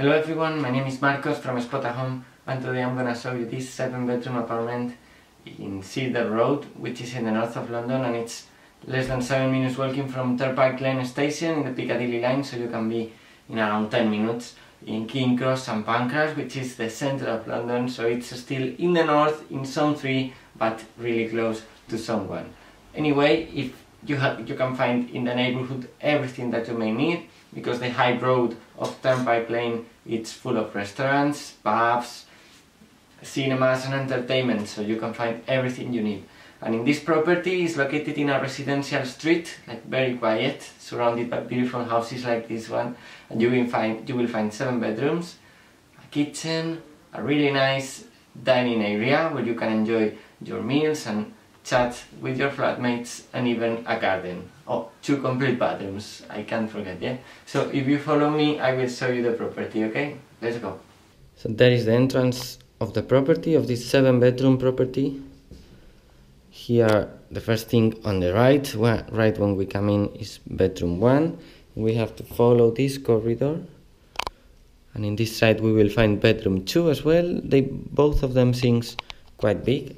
Hello everyone, my name is Marcos from Spotahome and today I'm gonna show you this 7 bedroom apartment in Cedar Road which is in the north of London and it's less than 7 minutes walking from Turnpike Lane station in the Piccadilly line so you can be in around 10 minutes in King Cross and Pancras which is the center of London so it's still in the north in zone 3 but really close to zone 1. Anyway, if you, have, you can find in the neighborhood everything that you may need because the high road of Turnpike Lane it's full of restaurants, pubs, cinemas and entertainment so you can find everything you need. And in this property is located in a residential street, like very quiet, surrounded by beautiful houses like this one. And you will find you will find seven bedrooms, a kitchen, a really nice dining area where you can enjoy your meals and chat with your flatmates and even a garden. Oh, two complete bathrooms, I can't forget, yeah? So if you follow me, I will show you the property, okay? Let's go. So that is the entrance of the property, of this seven bedroom property. Here, the first thing on the right, right when we come in is bedroom one. We have to follow this corridor. And in this side we will find bedroom two as well. They both of them seems quite big.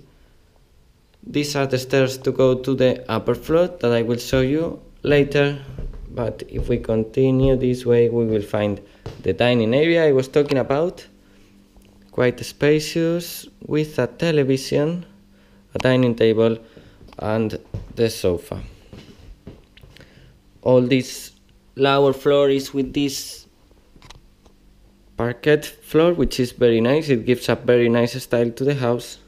These are the stairs to go to the upper floor that I will show you later. But if we continue this way, we will find the dining area I was talking about. Quite spacious with a television, a dining table and the sofa. All this lower floor is with this parquet floor which is very nice. It gives a very nice style to the house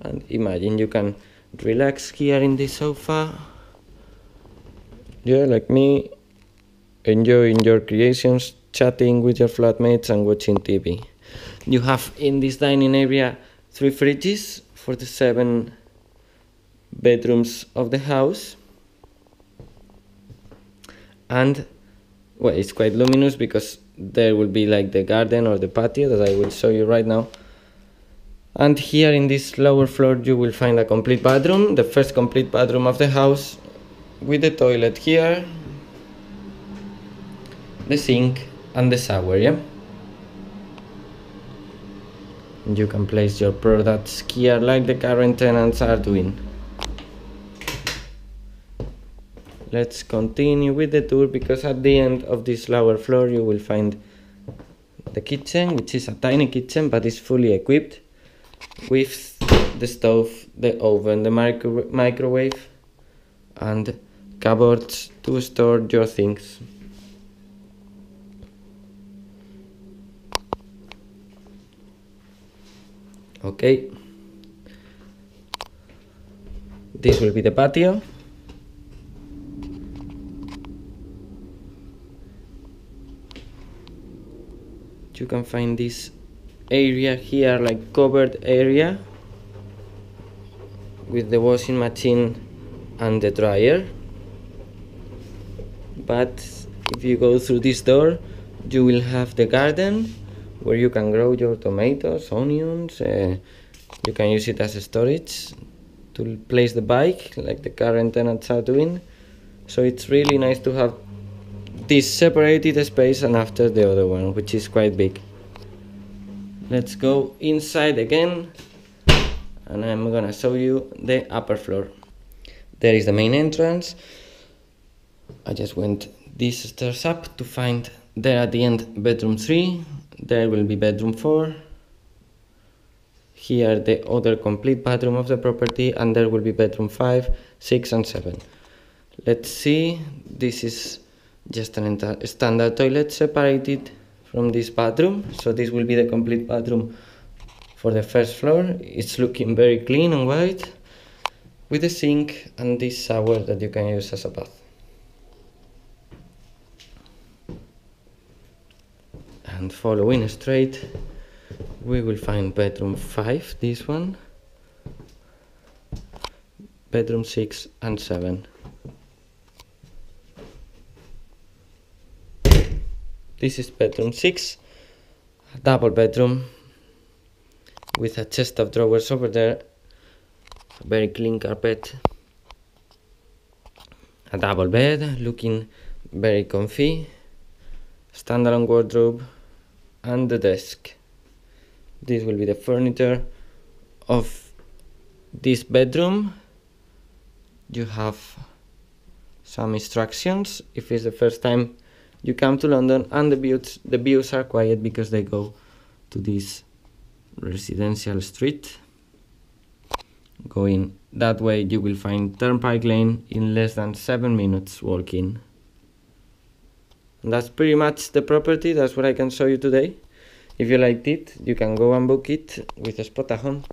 and imagine you can relax here in the sofa. Yeah like me enjoying your creations chatting with your flatmates and watching tv you have in this dining area three fridges for the seven bedrooms of the house. And well it's quite luminous because there will be like the garden or the patio that I will show you right now and here in this lower floor you will find a complete bathroom the first complete bathroom of the house with the toilet here the sink and the shower yeah? You can place your products here like the current tenants are doing. Let's continue with the tour because at the end of this lower floor you will find the kitchen which is a tiny kitchen but is fully equipped with the stove, the oven, the micro microwave and cupboards to store your things. Okay. This will be the patio. You can find this area here like covered area with the washing machine and the dryer. But if you go through this door you will have the garden where you can grow your tomatoes onions uh, you can use it as a storage to place the bike like the current tenants are doing. So it's really nice to have this separated space and after the other one which is quite big let's go inside again and I'm gonna show you the upper floor. There is the main entrance. I just went these stairs up to find there at the end bedroom 3 there will be bedroom 4 here the other complete bathroom of the property and there will be bedroom 5 6 and 7 let's see. This is just an standard toilet separated from this bathroom. So this will be the complete bathroom for the first floor. It's looking very clean and white with a sink and this shower that you can use as a bath. And following straight we will find bedroom 5 this one. Bedroom 6 and 7 This is bedroom 6, a double bedroom with a chest of drawers over there, very clean carpet, a double bed looking very comfy, standalone wardrobe, and the desk. This will be the furniture of this bedroom. You have some instructions. If it's the first time you come to London and the views the views are quiet because they go to this residential street. Going that way you will find Turnpike Lane in less than 7 minutes walking. And that's pretty much the property. That's what I can show you today. If you liked it you can go and book it with a spot Spotahome